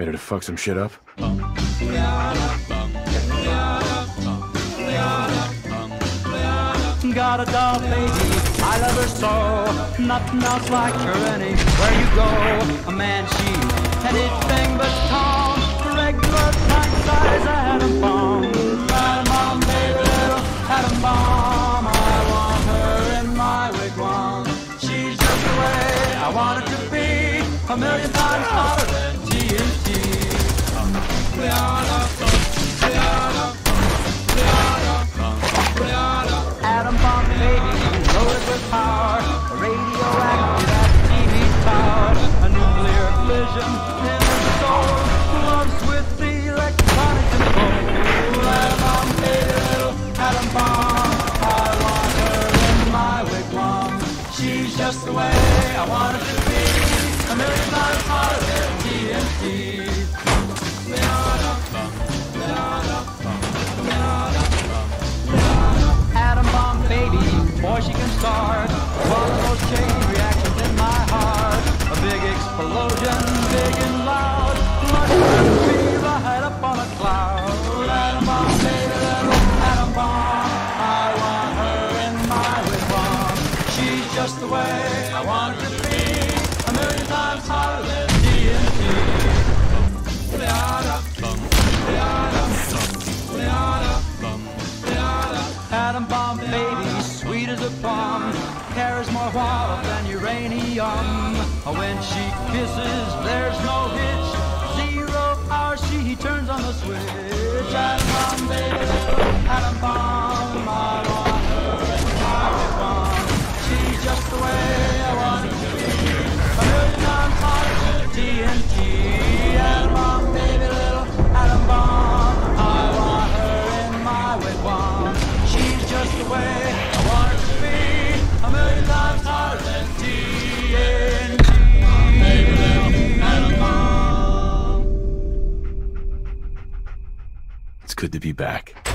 Ready to fuck some shit up? Got a doll baby, I love her so. Nothing else like her anywhere you go. A man, she's anything but calm. Regular size bomb. A million times hotter with power, a radioactive TV tower, a nuclear fission in her soul, loves with the electronic control. Atom bomb baby, little atom bomb, I want her in my wigwam. She's just the way I want her to be, a million times hotter than TNT. Just the way I want to be, a million times hotter than TNT. Atom bomb baby, sweet as a plum, carries more water than uranium. When she kisses, there's no hitch, zero hour she turns on the switch. Atom bomb baby, atom bomb, It's good to be back.